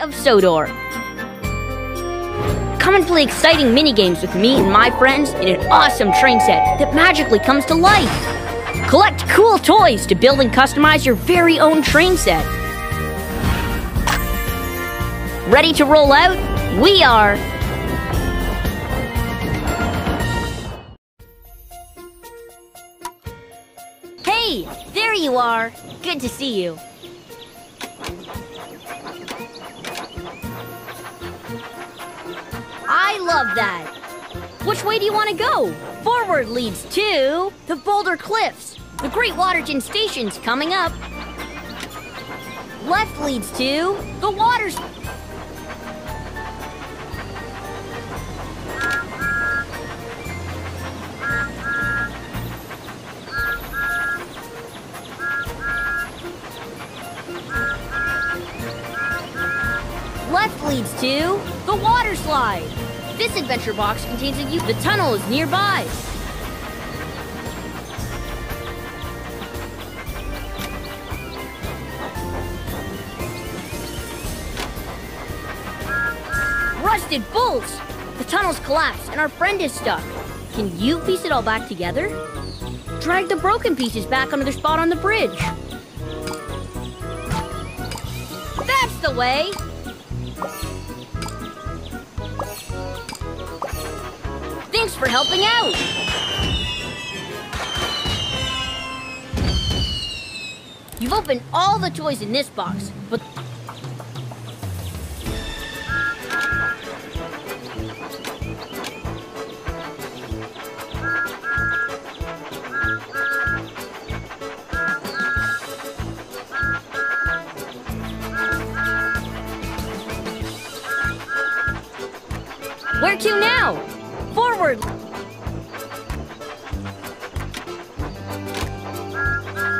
of Sodor. Come and play exciting mini-games with me and my friends in an awesome train set that magically comes to life. Collect cool toys to build and customize your very own train set. Ready to roll out? We are! Hey, there you are. Good to see you. Love that. Which way do you want to go? Forward leads to the Boulder Cliffs. The Great Waterton Station's coming up. Left leads to the waters. Left leads to the water slide. This adventure box contains a U. The tunnel is nearby. Rusted bolts! The tunnel's collapsed and our friend is stuck. Can you piece it all back together? Drag the broken pieces back onto their spot on the bridge. That's the way! For helping out! You've opened all the toys in this box, but Where to now?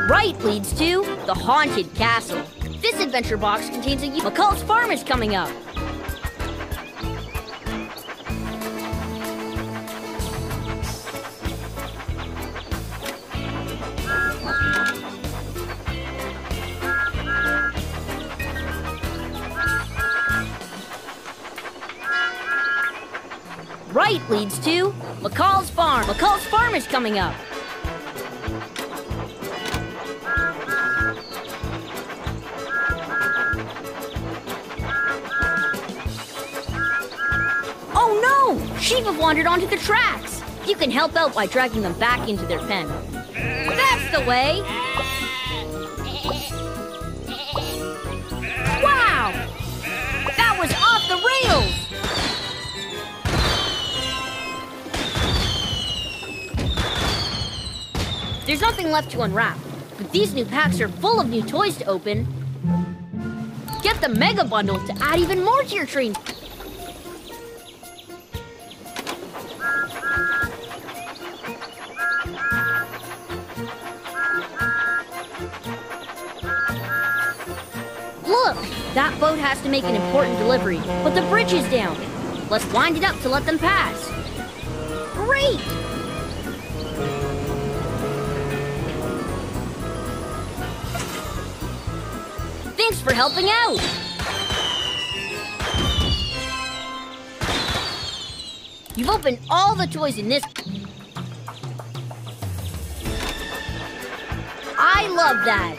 Right leads to the Haunted Castle. This adventure box contains a McColl's Farm is coming up. Right leads to McColl's Farm. McColl's Farm is coming up. Oh no! Sheep have wandered onto the tracks. You can help out by dragging them back into their pen. That's the way. There's nothing left to unwrap, but these new packs are full of new toys to open. Get the Mega Bundle to add even more to your train. Look! That boat has to make an important delivery, but the bridge is down. Let's wind it up to let them pass. Great! Thanks for helping out! You've opened all the toys in this. I love that!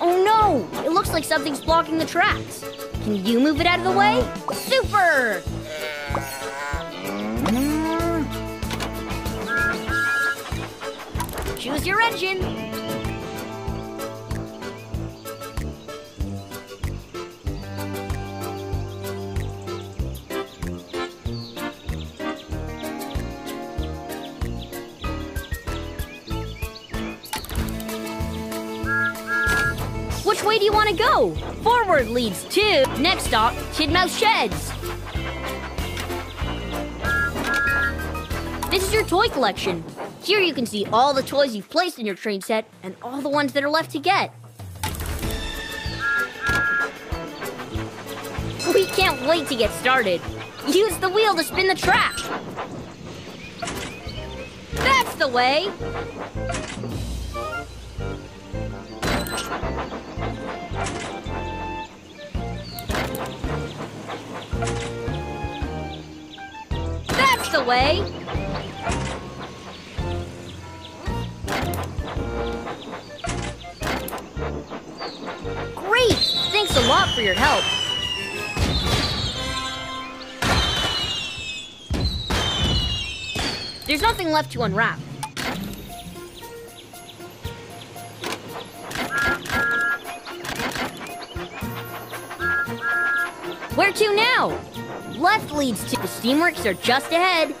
Oh no! It looks like something's blocking the tracks. Can you move it out of the way? Super! Choose your engine. Way do you want to go? Forward leads to next stop, Tidmouth Sheds. This is your toy collection. Here you can see all the toys you've placed in your train set and all the ones that are left to get. We can't wait to get started. Use the wheel to spin the track. That's the way. Way. Great! Thanks a lot for your help. There's nothing left to unwrap. Where to now? Left leads to the Steamworks are just ahead.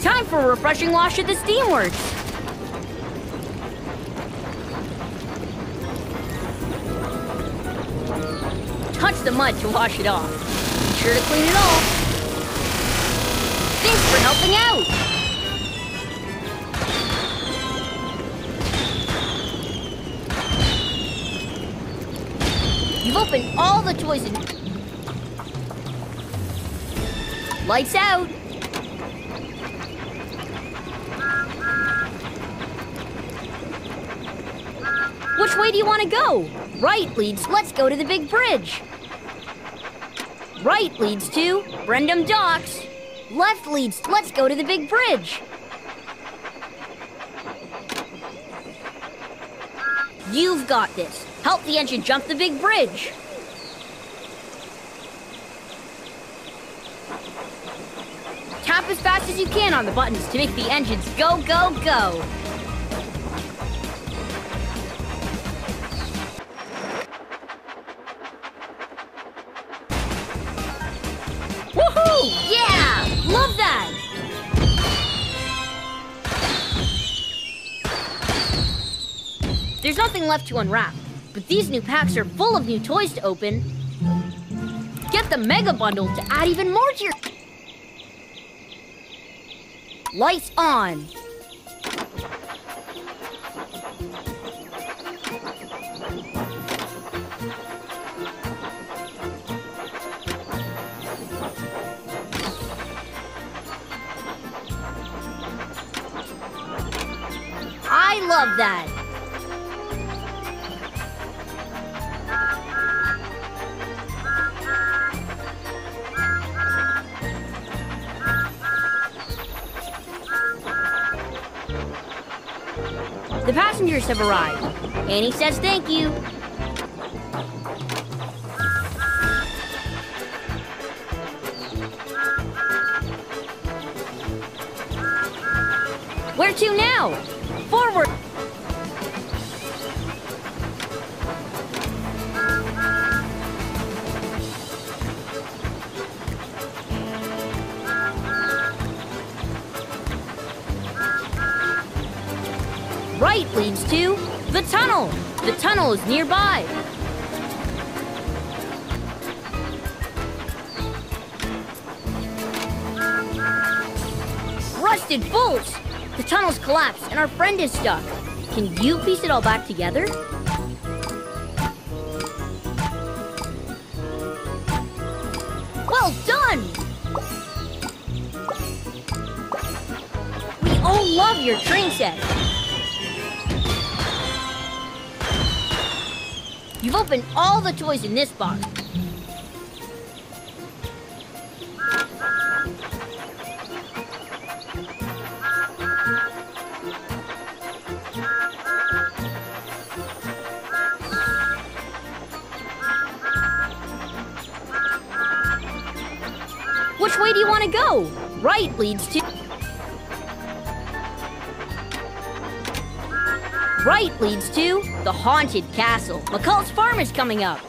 Time for a refreshing wash at the Steamworks. Touch the mud to wash it off. Be sure to clean it off. Thanks for helping out. You've opened all the toys. Lights out! Which way do you want to go? Right leads, let's go to the big bridge. Right leads to Brendam Docks. Left leads, let's go to the big bridge. You've got this. Help the engine jump the big bridge. Tap as fast as you can on the buttons to make the engines go, go, go. Woohoo! Yeah! Love that! There's nothing left to unwrap. But these new packs are full of new toys to open. Get the Mega Bundle to add even more to your... Lights on. I love that. The passengers have arrived. Annie says thank you. Where to now? Leads to the tunnel. The tunnel is nearby. Rusted bolts! The tunnel's collapsed and our friend is stuck. Can you piece it all back together? Well done! We all love your train set. You've opened all the toys in this box. Which way do you want to go? Right leads to... right leads to the Haunted Castle. McColl's Farm is coming up.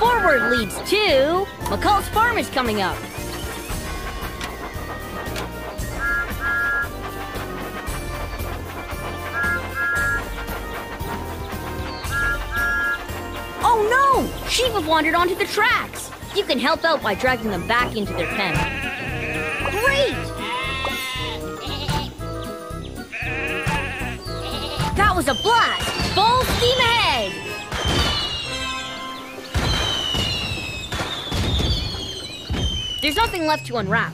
Forward leads to McColl's Farm is coming up. Have wandered onto the tracks. You can help out by dragging them back into their pen. Great! That was a blast! Full steam ahead! There's nothing left to unwrap.